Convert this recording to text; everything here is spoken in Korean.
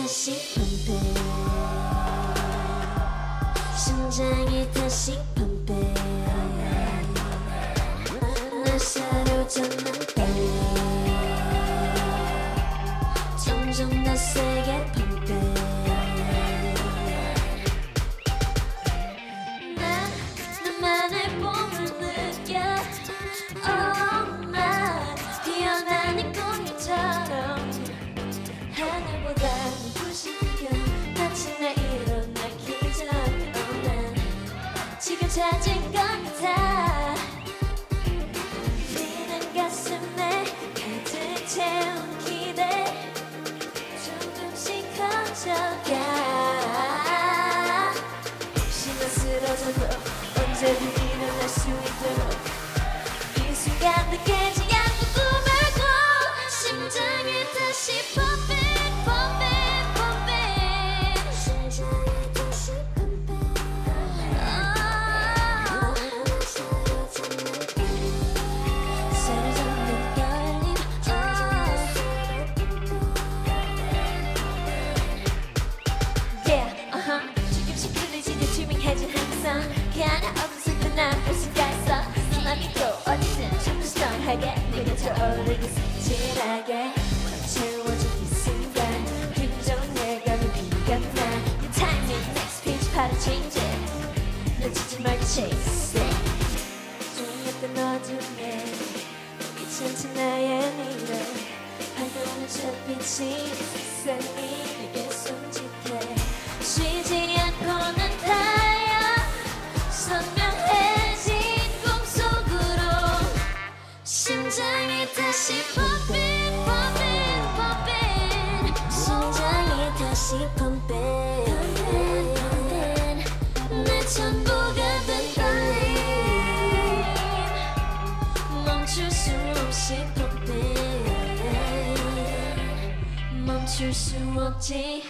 다시 펌핑 심장이 다시 펌핑 날 사로잡아 찾은 것 같아 뛰는 가슴에 가득 채운 기대 조금씩 커져가. 혹시나 쓰러져도 언제든 일어날 수 항상 그 안에 어둠 속에 난 볼수가 있어 넌 믿고 어디든 충분하게 내가 떠오르게 색칠하게 채워져 이 순간 힘겨운 내가 는 비가 나? Your timing next page 바로 change it 놓치지 말고 chase it. 조용했던 어둠에 귀찮지 나의 미래. 밝아오는 햇빛이 세상이 내게 손짓 다시 pumping pumping pumping 심장이 다시 pumping 내 전부가 된 떨림 멈출 수 없이 pumping 멈출 수 없지